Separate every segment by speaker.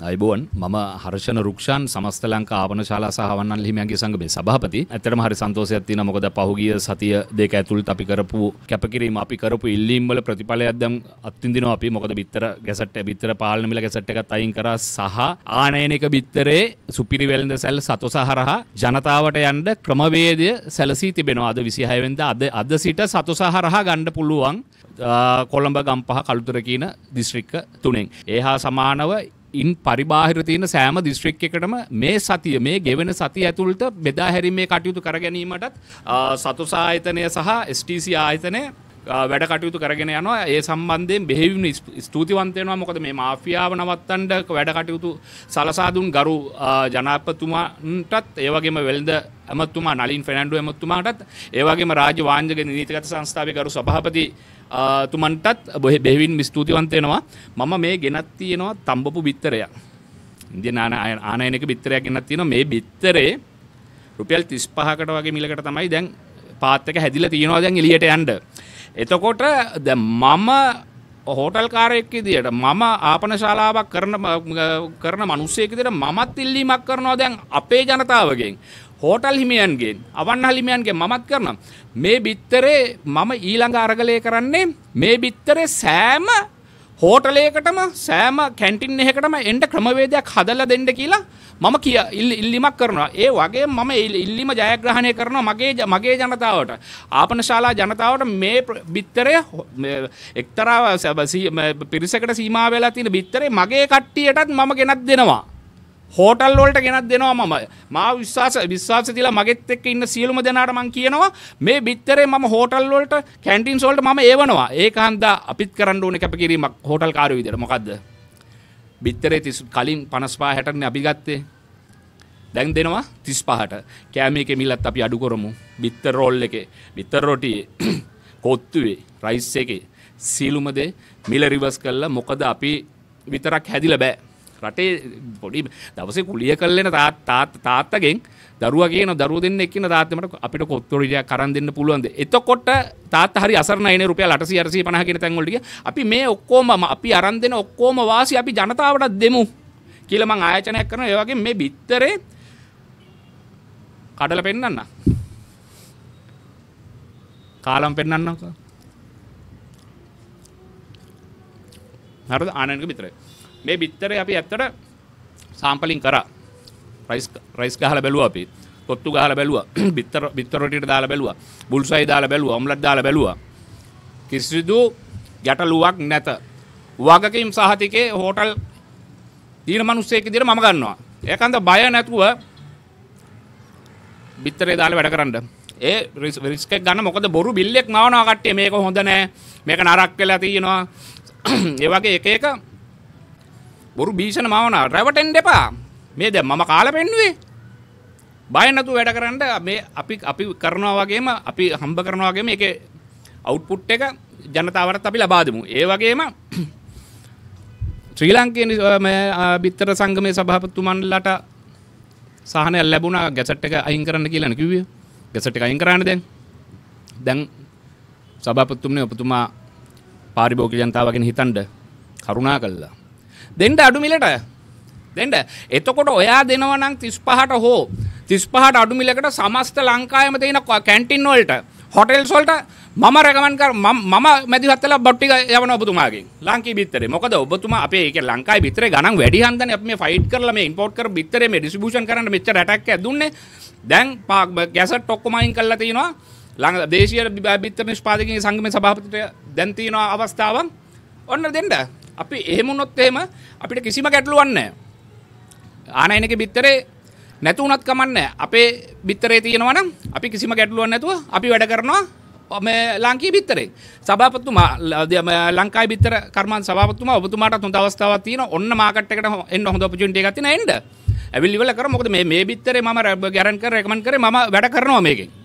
Speaker 1: අයිබෝන් මම හර්ෂණ රුක්ෂන් සමස්ත ලංකා ආපන ශාලා සහවන්නන් හිමියන්ගේ සංගමේ සභාපති. ඇත්තටම හරි සන්තෝෂයක් තියෙනවා. මොකද පහුගිය සතිය දෙක ඇතුළත අපි කරපු කැපකිරීම අපි කරපු ඉල්ලීම් වල ප්‍රතිඵලයක් දැන් අත්විඳිනවා අපි. මොකද බිත්තර ගැසට් බිත්තර පාලන මිල ගැසට් එකත් අයින් කරා සහ ආනයනික බිත්තරේ සුපිරි වෙළඳ සැල් සතොස හරහා ජනතාවට යන්න ක්‍රමවේදය සැලසී තිබෙනවා. අද 26 වෙනිදා අද අද සිට සතොස හරහා ගන්න පුළුවන් කොළඹ ගම්පහ කළුතර කියන දිස්ත්‍රික්ක තුනෙන්. ඒ හා සමානව ඉන් පරිබාහිර තියෙන සෑම දිස්ත්‍රික් එකටම මේ සතිය මේ ගෙවෙන සති ඇතුළට බෙදා හැරීමේ කටයුතු කර ගැනීමටත් සතුසා ආයතනය සහ STC ආයතනය වැඩ කටයුතු කරගෙන යනවා. ඒ සම්බන්ධයෙන් බෙහෙවින් ස්තුතිවන්තයනවා මොකද මේ මාෆියාව නවත්තන්ඩ වැඩ කටයුතු සලසාදුන් ගරු ජනාපතුමාටත් ඒවගේම වෙල්ද ඇමත්තුමා නලින් ෆෙනන්ඩු ඇමත්තුමාටත් ඒවගේම රාජ වාංජක නීතිගත සංස්ථාව කරු සභහපති තුමන්ටත් බොහ බෙවින් ස්තුතිවන්තයෙනවා මම මේ ගෙනත් තියෙනවා තම්බපු බිත්තරය ඉන්දිය නාන ආනයනක බිත්තරයක් ගෙනත් තියෙන මේ බිත්තරේ රුපියල් තිස් පහකට වගේ මිලකට තමයි දැන් පාත්තක හැදිල තියෙනවා දැන් එලියට යන්ඩ එතකොට ද මම හෝටල් කාරයෙක් දිට මම ආපන ශාලාවක් කරන කරන මනුස්සේක දිට මමත් ඉල්ලීමක් කරනවා දැන් අපේ ජනතාවගෙන් හෝටල් හිමියන්ගෙන් අවන් හලිමියන්ගේ මමත් කරනම් මේ බිත්තරේ මම ඊළඟ අරගලය කරන්නේ මේ බිත්තරේ සෑම හෝටලයකටම සෑම කැන්ටින් එකටම එන්ට ක්‍රමවේදයක් හදල දෙන්න කියලා මම කිය ඉල්ලිමක් කරනවා. ඒ වගේ මම ඉල්ලිම ජයග්‍රහණය කරනවා මගේ මගේ ජනතාවට. ආපන ශාලා ජනතාවට මේ බිත්තරය එක්තරාව පිරිසකට සීමා වෙලා තියෙන බිත්තරේ මගේ කට්ටියටත් මම ගෙනත් දෙනවා. හෝටල් වලට ගෙනත් දෙනවා මම. මා විශ්වාස විශ්වාස තිලා මගෙත් එක්ක ඉන්න සියලුම දෙනාට මං කියනවා මේ බිත්තරේ මම හෝටල් වලට කැන්ටින්ස් වලට මම ඒවනවා ඒක හන්දා අපිත් කරන්න ඕනේ කැපකිරීමක් හෝටල් කාර්ය විදියට. මොකද්ද? බිත්තරේ තිස් කලින් 55 60නේ අපි ගත්තේ. දැන් දෙනවා 35ට කෑමේ කෙමිලත් අපි අඩු කරමු. බිත්තර රෝල් එකේ බිත්තර රොටියේ කොත්තුවේ රයිස් එකේ සීලුම දේ මිල රිවර්ස් කළා මොකද අපි විතරක් හැදිලා බෑ. රටේ පොඩි දවසේ කුලිය කල්ලෙන තාත් තාත්තගෙන් දරුව කියන දරුව දෙන්න එක්න තාත්තමට අපිට කොත්තොරිය කරන් දෙන්න පුළුවන්ද? එතකොට තාත් හරි අසරනයින රුපිය ලට අරසි පහ කියෙන තැන්ගොලිය අපි මේ ඔක්කෝම අපි අරන් දෙන ඔක්කෝම වාසි අපි ජනතාවට දෙමු කියලමං ආයචනයක් කරන ඒවගේ මේ බිත්තරේ කඩල පෙන්න්න කාලම් පෙන්න්නන්නක හරද? ආනක විතරේ මේ බිත්තර අපි ඇත්තට සාම්පලින් කර. රයිස් ගහල බැලුව අපි. කොත්තු ගහල බැලුව. බිත්තර බිත්තරොටට දාලා බැලුව. බුල්සයි දාලා බැලුව. අම්ලත් දාලා බැලුව. කිසිදු ගැටලුවක් නැත. වගකින් සහතිකේ හෝටල් දීන මනුස්සේක දිර මම ගන්නවා. ඒකන්ද බය නැතුව බිත්තරේ දාල වැඩ කරන්න. ඒ රිස්ක ගන්න මොකද බොරු බිල්ලෙක් මවනවා කට්ටේ මේක හොඳ නෑ. මේක නරක් වෙලා තියෙනවා. ඒවගේ එක එක බොරු භීෂණ මවනා රැවටෙන් දෙපා මේ දැන් මම කාලා පෙන්නුවේ බය නැතුව වැඩ කරන්න මේ අපි අපි කරනවා වගේම අපි හම්බ කරනවා වගේම ඒකේ අවුට්පුට් එක ජනතාවට අපි ලබා දෙමු. ඒ වගේම ශ්‍රී ලංකේ බිත්තර සංගමේ සභාපතිතුමන්ලට සහනයක් ලැබුණා ගැසට් එක අයින් කරන්න කියලා කිව්වේ. ගැසට් එක අයින් කරන්න දැන්. දැන් සභාපතිතුමනේ ඔබතුමා පාරිභෝගික ජනතාව ගැන හිතන්න කරුණා කළා. දෙන්න අඩුමිලට දෙන්න. එතකොට ඔයා දෙනවනම් තිස් පහට හෝ තිස් පහට අඩුමිලකට සමස්ත ලංකායම තියෙන කැන්ටින් වලට හොටෙල් සොල්ට මම රැකමන් කර මම මැදිහත්තල බොට්ටික යවන ඔබතුමාගේ ලංකී බිත්තරේ. මොකද ඔබතුමා අපේ ඒක ලංකායි බිත්තරේ ගණන් වැඩි හන්දනේ අපි මේ ෆයිට් කරලා මේ ඉම්පෝට් කර බිත්තරේ මේ ඩිස්ට්‍රිබියුෂන් කරන්න මෙච්චර ඇටැක් එකක් දුන්නේ. දැන් ගැසට් ඔක්කොම අයින් කරලා තිනවා. ලං දේශීය බිත්තර නිෂ්පාදකයන් සංගමේ සභාපතිට දැන් තියෙනවා අවස්ථාවක් ඔන්න දෙන්න. අපි එහෙමුණොත් එහෙම අපිට කිසිම ගැටලුවක් නැහැ. ආනයනක බිත්තරේ නැතුණත් කමන්නේ අපේ බිත්තරේ තියෙනවා නම් අපි කිසිම ගැටලුවක් නැතුව අපි වැඩ කරනවා මේ ලංකී බිත්තරේ. සභාපතිතුමා ලංකායි බිත්තර කර්මන් සභාපතිතුමා ඔබතුමාට හොඳ අවස්ථාවක් තියෙනවා. ඔන්න මාකට් එකට එන්න හොඳ ඔපචුනිටි එකක් තියෙනවා. එන්න. ඇවිල්ලි ඉවල කර මොකද මේ මේ බිත්තරේ මම ගැරන් කර රෙකමන්ඩ් කරේ මම වැඩ කරනවා මේකෙන්.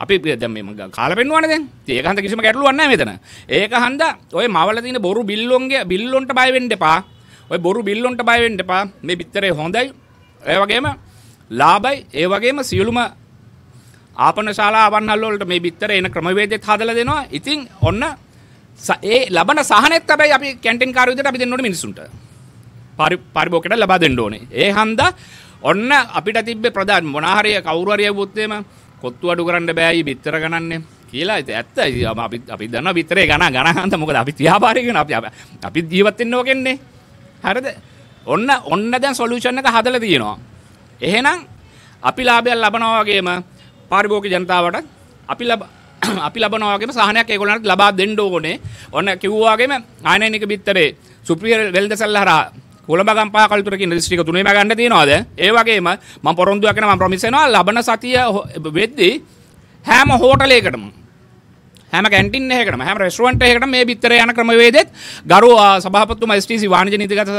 Speaker 1: අපි දැම කාල පෙන්වන දැන්. ඒකහන්ද කිසිම ගැටලුවන්න මෙතන. ඒක හන්ද ඔය මවල තින බොරු බිල්ලොන්ගේ බිල්ලොන්ට බයිවෙන්ඩ පා ඔය බොරු බිල්ලොන්ට බයිවෙන්ඩ පා මේ බිත්තරේ හොඳයි. ඒ වගේම ලාබයි ඒ වගේම සියලුම ආපන ශලාවන්නල්ලොලට මේ බිත්තර එන ක්‍රමවේදෙත් හදල දෙනවා. ඉතින් ඔන්න ඒ ලබන සහනෙත් බයි අපි කැන්ටෙන් කාරවිදට අපි දෙන්නට මිනිසුන්ට පරිභෝගයට ලබා දෙන්න ඕනේ. ඒ හන්දා ඔන්න අපිට තිබ්බේ ප්‍රධාන මොනාහරි කවුරු හරි වුත්තේම කොත්තු අඩු කරන්න බෑයි බිත්තර ගණන්නේ කියලා ඇත්ත. අපි අපි දන්න විතරේ ගණ ගණහන්ත මොකද අපි ව්‍යාපාරිකන අපි අපි ජීවත්වෙන්න ඕකෙන්නේ. හරිද? ඔන්න ඔන්න දැන් සොලූෂන් එක හදලා තියෙනවා. එහෙනම් අපි ලාභයක් ලබනවා වගේම පාරිභෝගික ජනතාවට අපි ලබ අපි ලබනවා වගේම සහනයක් ඒගොල්ලන්ට ලබා දෙන්න ඕනේ. ඔන්න කිව්වා වගේම ආනයනික බිත්තරේ සුප්‍රිය වෙල්දසල් හරහා කොළඹ ගම්පහ කල්තුරකින් දිස්ත්‍රික්ක තුනේම ගන්න තියෙනවාද? ඒ වගේම මම පොරොන්දුවක් කරනවා මම ප්‍රොමිස් වෙනවා ලබන සතිය වෙද්දී හැම හෝටලයකටම හැම කැන්ටින් එකකටම හැම රෙස්ටුරන්ට් එකකටම මේ බිත්තර යන ක්‍රමවේදෙත් ගරු සභාපතිතුමා STC වාණිජ නීතිගත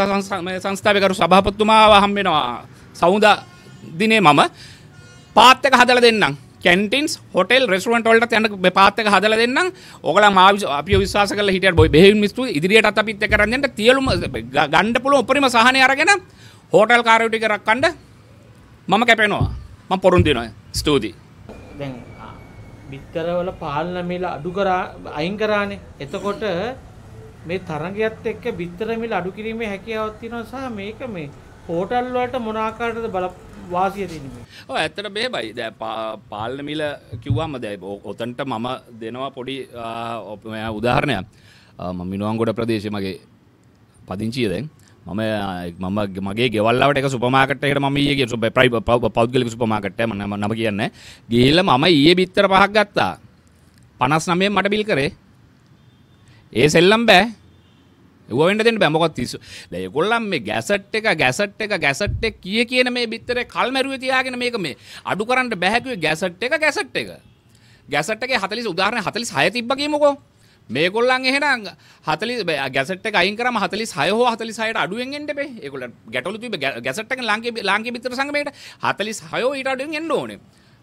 Speaker 1: සංස්ථාවේ ගරු සභාපතිතුමාව හම්බ වෙනවා සවුදා දිනේ මම. පාත් එක හදලා දෙන්නම්. කැන්ටින්ස් හොටෙල් රෙස්ටුරන්ට් වලට යන පාත් එක හදලා දෙන්නම්. ඕගොල්ලන් මා අපි විශ්වාස කරලා හිටියට බොයි බෙහෙවින් මිස්තු ඉදිරියටත් අපිත් එක්ක කරන් දෙන්න තියලුම ගන්න පුළුවන් උපරිම සහනය අරගෙන හෝටල් කාර්යෝ ටික රැකන්න මම කැපෙනවා. මම පොරොන්දු වෙනවා ස්තුතියි.
Speaker 2: දැන් බිත්තරවල පාලන මිල අඩු කරා අයින් කරානේ. එතකොට මේ තරගයත් එක්ක බිත්තර මිල අඩු කිරීමේ හැකියාවක් තියෙනවා සහ මේක මේ හෝටල් වලට මොන ආකාරයකද බල වාසිය තියෙන්නේ.
Speaker 1: ඔව් ඇත්තට මෙහෙමයි. දැන් පාලන මිල කිව්වම දැන් ඔතනට මම දෙනවා පොඩි උදාහරණයක්. මම මිනුවන්ගොඩ ප්‍රදේශයේ මගේ පදිංචිය දැන් මම මම මගේ ගෙවල්ලට එක සුපමාකට්ට ම ඒ සුප ප්‍රයි පෞද්ගලික සුපමාකට්ට මනම නම කියන්න ගිහිල්ල මම ඒ බිත්තර පහක් ගත්තා පනස් නමේ මට බිල් කරේ ඒ සෙල්ලම් බෑ එවට දෙට බැමකොත් තිස්සු දැයකොල්ලම් මේ ගැසට් එක ගැසට් එක ගැසට් එක කිය කියන මේ බිත්තර කල්මැරුව තියාගෙන මේක මේ අඩු කරන්න බැහැකුව ගැසට් එක ගැසට් එක. ගැසට්ගේ හතලි උදාරන හතලි සය තිබ්බගේමකෝ මේකොල්ලන් එහෙනම් හතලි ගැසට අයිකරම හතලි සයහෝ හතලි සයට අඩුවෙන් එන්ටේ ඒකොල ගැටලු තිබ ගැසට්ක ලංගේ ලාංගේ පිතර සංගමයට හතලි සයෝ ඊට අඩුවෙන් එන්න ඕන.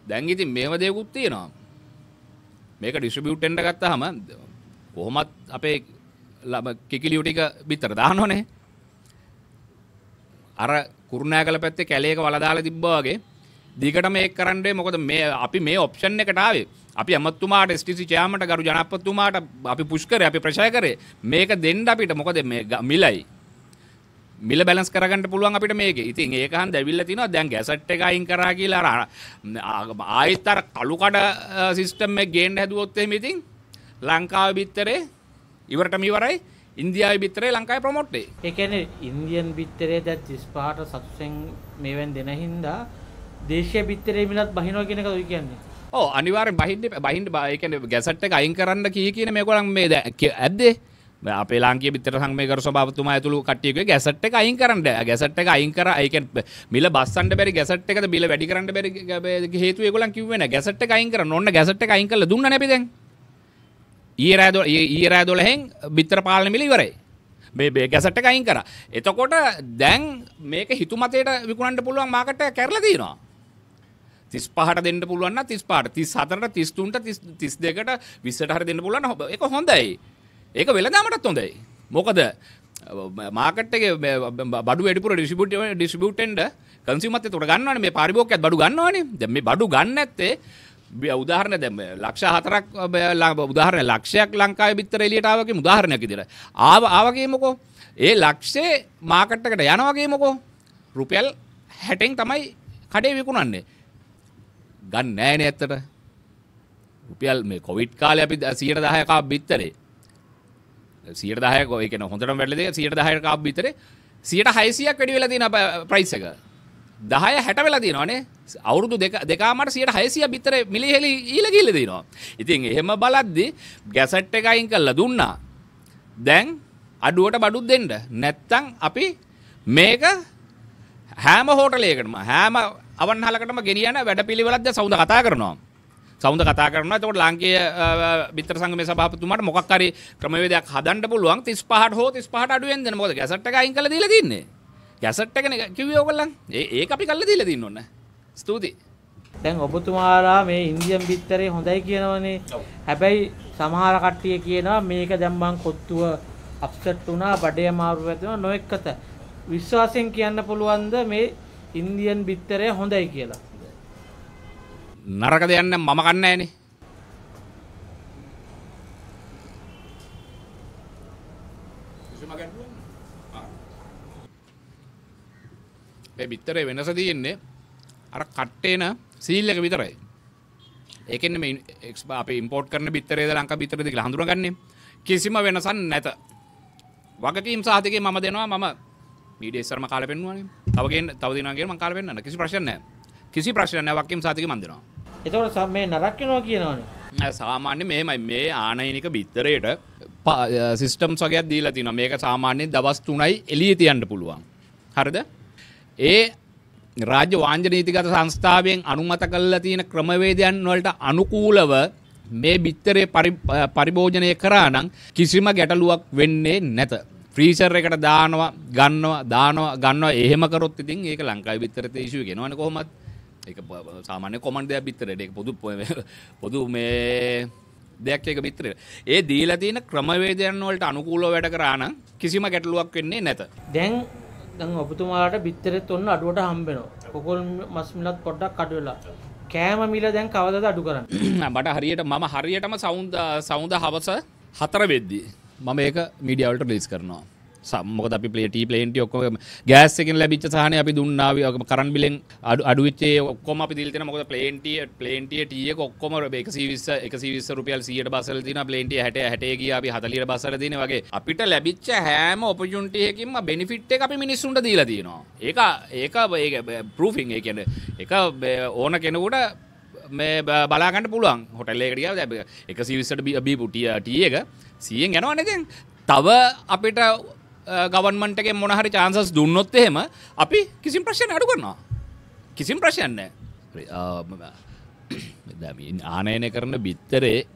Speaker 1: දැන් ඉතින් මේව දෙයකුත් තියෙනවා. මේක ඩිස්ට්‍රිබියුට් එන්ට ගත්තාම කොහොමත් අපේ ලබ කිකිලියුටික බිත්තර දානෝනේ අර කුරුණෑ කල පැත්තේ කැලේක වලදාලා තිබ්බාගේ දිගට මේ කරන්නේ මොකද මේ අපි මේ ඔප්ෂන් එකට ආවේ. අපි ඇමත්තුමාට ස්ටිසි චයාමට ගරු ජනපත්තුමාට අපි පුෂ්කර අපි ප්‍රශය කරේ. මේක දෙන්න අපිට මොකද මේ මිලයි. මිල බැලස් කරගන්න පුළුවන් අපිට මේක. ඉතින් ඒකහන් දැවිල්ල තිනවා දැන් ගැසට් එක අයින් කරා කියලා ආයෙත් අර කළු කඩ සිස්ටම් එක ගේන්න හැදුවොත් එහෙම ඉතින් ලංකාව බිත්තරේ ඉවරටම ඉවරයි. ඉන්දියාවේ බිත්තරේ ලංකාවේ ප්‍රොමෝට් වෙයි.
Speaker 2: ඒ කියන්නේ ඉන්දියන් බිත්තරේ දැන් 35ට සතුසෙන් මේවෙන් දෙන හින්දා දේශීය බිත්තරේ මිලත් බහිනවා කියන එකද ඔය කියන්නේ?
Speaker 1: ඕ අනිවාරෙන් බහින්ඩ බහින්ඩ බායකන ගැසට්ට අයින් කරන්න කිය කියන මේකොළන් මේ ඇද්දේ. අපේ ලාගේ බිතර සංමේකර සභාවතුම ඇතුළු කටියක ගැසට් එක අයින් කරන්න. ගැසට් එක අයින් කර අයික මිල බස්සන්ට බැරි ගැසට් එක බිල වැඩි කරන්න බැරි හේතු ගොලන් කිවෙන ගැසට් එක අයින් කර නොන්න ගැසට් එක අයින් කල දුන්න නැපිද ඊරෑද ඊරෑදොලහෙන් බිත්තර පාලන මිලි වරයි මේ ගැසට් එක අයින් කර. එතකොට දැන් මේක හිතුමතයට විකුණන්ට පුළුවන් මාකට කැරලතිනවා තිස් පහට දෙන්න පුළුවන් තිස් පාට තිස් හතරට තිස්තුන්ට තිස් දෙකට විස්සට හර දෙන්න පුළුවන් හොබ එක හොඳයි. ඒක වෙලදාමටත් හොඳයි. මොකද මාකට්ගේ බඩු වැඩිපුර ඩිසිබුට ඩිසිබියටෙන්ඩ කන්සිමත් තොට ගන්නවන. මේ පරිභෝකත් බඩු ගන්නවන. දැම බඩු ගන්න ඇත්තේ උදාහරණ දැම ලක්ෂ හතරක් උදාහරණ ලක්ෂයක් ලංකාව බිත්තර එලියටාවගේ උදාහරණයක් ඉදිර ආව ආවගේමකෝ ඒ ලක්ෂේ මාකට්ටකට යනවගේමකෝ රුපියල් හැටෙන් තමයි කඩේ විකුණන්නේ. ගන්න නෑනේ ඇත්තට. රුපියල් මේ කොවිඩ් කාලේ අපි 110 කාප් බිත්තරේ. 110 කො ඒ කියන්නේ හොඳටම වැඩිලා තියෙන 110 කාප් බිත්තරේ. 600ක් වැඩි වෙලා තියෙන ප්‍රයිස් එක. 10 60 වෙලා තියෙනවානේ අවුරුදු දෙක දෙකමාර 600 බිත්තර මිලිහෙලි ඊළ ගිහිල්ලා තියෙනවා ඉතින් එහෙම බලද්දි ගැසට් එක අයින් කරලා දුන්නා දැන් අඩුවට බඩුත් දෙන්න නැත්තම් අපි මේක හැම හෝටලයකටම හැම අවන්හලකටම ගෙනියන වැඩපිළිවෙලක්ද සෞද කතා කරනවා. සෞද කතා කරන තකොට ලාංකීය බිත්තර සංගමේ සභාපතිතුමාට මොකක් හරි ක්‍රමවේදයක් හදන්න පුළුවන් 35ට හෝ 35ට අඩුවෙන් දෙන්න. මොකද ගැසට් එක අයින් කරලා දීලා තින්නේ. ගැසට් එකනේ කිව්වේ ඕගොල්ලන්. ඒ අපි කරලා දීලා තින්න ඕන. ස්තුතියි.
Speaker 2: දැන් ඔබතුමාලා මේ ඉන්දියන් බිත්තරේ හොඳයි කියනවනේ. හැබැයි සමහර කට්ටිය කියනවා මේක මං කොත්තුව අප්සෙට් වුණා බඩේ අමාරු වෙනවා නොඑක්කත. විශ්වාසයෙන් කියන්න පුළුවන්ද මේ ඉන්දියන් බිත්තරය හොඳයි කියලා.
Speaker 1: නරක දෙයන්න මම කන්නෑනේ. බිත්තරේ වෙනස තියෙන්නේ අර කට්ටේන සීල් එක විතරයි. ඒකෙන් මේ එක්ස් අප ඉම්පෝට් කරන බිත්තරේද ලංකා බිත්තරේද කියලා හඳුනගන්නේ. කිසිම වෙනසක් නැත. වගකීම් සාධකේ මම දෙනවා මම මීඩියා ඉස්සරම කාලේ පෙන්නුවානේ තව ගෙන් තව දිනකට මම කාලේ පෙන්නන්න කිසි ප්‍රශ්නයක් නැහැ. කිසි ප්‍රශ්නයක් නැහැ. වගකීම් සාධකේ මම දෙනවා.
Speaker 2: එතකොට ස- මේ නරක් වෙනවා කියනවනේ.
Speaker 1: සාමාන්‍ය මේමයි මේ ආනයනික බිත්තරයට සිිස්ටම් සගයක් දීලා තින මේක සාමාන්‍යයෙන් දවස් තුනයි එලිය තියන්ට පුළුවන්. හරිද ඒ රාජ්‍ය වාංජ නීතිගත සංස්ථාවෙන් අනුමත කල්ලා තියෙන ක්‍රමවේදයන් වලට අනුකූලව මේ බිත්තරේ පරි- පරිභෝජනය කරා නම් කිසිම ගැටලුවක් වෙන්නේ නැත. ෆ්‍රීසර් එකට දානවා ගන්නවා දානවා ගන්නවා. එහෙම කරොත් ඉතින් ඒක ලංකායි බිත්තර තේශුව ගෙනවන කොහොමත්. ඒක ප- සාමාන්‍ය කොමන්ඩ දෙයක් බිත්තරට. ඒක පොදු පො- පොදු මේ දෙයක් එක බිත්තර. ඒ දීලා තියෙන ක්‍රමවේදයන් වලට අනුකූලව වැඩ කරාන කිසිම ගැටලුවක් වෙන්නේ නැත.
Speaker 2: දැන් දැන් ඔබතුමාලාට බිත්තරෙත් ඔන්න අඩුවට හම්බෙනවා. කොකොල් මස් මිලත් පොඩ්ඩක් අඩු වෙලා. කෑම මිල දැන් කවදද අඩු කරන්නේ?
Speaker 1: මට හරියට මම හරියටම සෞන්ද සෞන්ද හවස හතර වෙද්දී මම ඒක මීඩියවලට ලිස් කරනවා සම්මොක අපි පලේට පලේන්ට ඔක්කො ගෑස් එකෙන් ලැබිච්ච සහනය අපි දුන්නාව කරන් බිලෙන් අඩු අඩුවිච්චේ ඔක්කොම අපි දිල්තන මොක පලේන්ටිය පලේන්ටිය ටිය ඔක්කොම එක සිවිස්ස එක සිවිස්ස රුපියල් සියට බසල තින පලේන්ටිය හැට හැටේ අපි හතලියට බසර දින වගේ. අපිට ලැබිච්ච හැම ඔපජුන්ටියකින්ම බෙනිෆිට් එක අපි මිනිස්සුන්ට දීලා තියෙනවා. ඒක ඒක ඒක පරූෆිං ඒ කියන එක ඕන කෙනෙකුට මේ බ- බලාගන්න පුළුවන්. හොටල්ලේකටිය දැබ එක සිවිස්සට බී පුටිය ටිය එක. සියෙන් යනවා නැතින් තව අපිට ගවන්මන්ටගේ මොනහරි චාන්සස් දුන්නොත් එහෙම අපි කිසිම් ප්‍රශ්න අඩු කරනවා. කිසිම් ප්‍රශ්යන්න ආනයනය කරන බිත්තරේ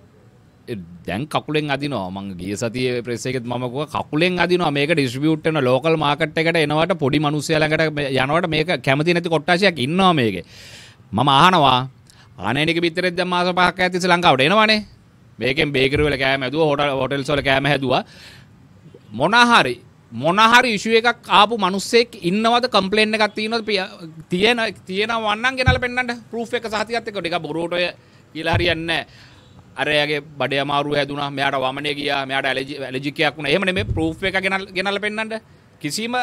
Speaker 1: දැන් කකුලෙන් අදිනවා. මං ගිය සතිය ප්‍රෙස්සෙකෙත් මකුව කකුලෙන් අදිනවා. මේක ඩිස්ියුට්න ලෝකල් මාකට් එකට එනවට පොඩි මනුස්සයලකට යනවට මේක කැමති නැති කොට්ටාශයක් ඉන්නවා මේක. මම ආනවා ආනයනික පිතරෙත් දැන් මාස පහක් ඇතිස ලංකාවට එනවනේ. මේකෙන් බේකරි වල කෑම හැදුවා හොටල් හොටෙල්ස් වල කෑම හැදුවා. මොනහරි මොනහරි ඉෂුව එකක් ආපු මනුස්සෙක් ඉන්නවද කම්පලේන් එකක් තියෙනවද පිය- තියෙන තියෙන වන්නන් ගෙනල්ලා පෙන්නන්න. ප්‍රූෆ් එක සහතිකත් එක්ක. ටික බොරුවට ඔය කියලා හරියන්නේ නැහැ. අර එයාගේ බඩේ අමාරුව හැදුනා. මෙයාට වමනේ ගියා. මෙයාට ඇලර්ජි ඇලර්ජික් එකක් වුණා. එහෙම නෙමෙයි. ප්‍රූෆ් එක ගෙනල්ලා ගෙනල්ලා පෙන්නන්න. කිසිම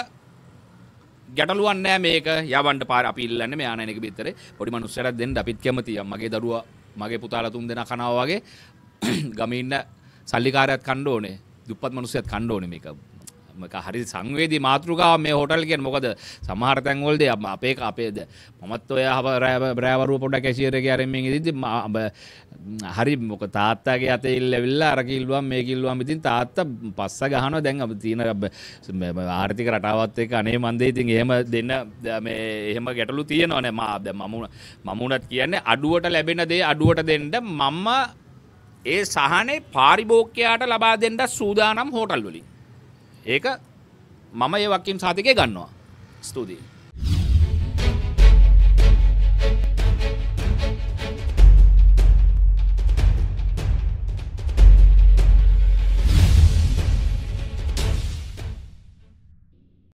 Speaker 1: ගැටලුවක් නෑ මේක. යවන්න පාර අපි ඉල්ලන්නේ මේ ආනයනික බිත්තරේ. පොඩි මනුස්සයරක් දෙන්න අපිත් කැමතියි මගේ දරුවා මගේ පුතාලා තුන් දෙනා කනවා වගේ. ගමේ ඉන්න සල්ලිකාරයත් කන්න ඕනේ. දුප්පත් මනුස්සයත් කන්න ඕනේ මේක මේක. හරි සංවේදී මාතෘකාව මේ හොටල් කියන මොකද සමහර තැන්වලදී අප- අපේ අපේද මමත් ඔය හව බ්‍රෑවරුව පොඩ කැසියර එක අරමින් ඉදින්දි මා- බ- හරි මොක තාත්තාගේ අත ඉල්ලවිල්ලා අර කිල්ලුවම් මේ කිල්ලුවම් ඉතින් තාත්තා පස්ස ගහනවා. දැන් අප තියෙන බ- ම- ම- ආර්ථික රටාවත් එක්ක අනේ මන්දේ ඉතින් එහෙම දෙන්න ද- මේ එහෙම ගැටලු තියෙනවා නේ. මා දැන් මම මමුණත් කියන්නේ අඩුවට ලැබෙන දේ අඩුවට දෙන්න මම ඒ සහනේ පාරිභෝග්‍යයාට ලබා දෙන්න සූදානම් හෝටල් වලින්. ඒක මම ඒ වකිම් සාතිකය ගන්නවා. ස්තුතියි.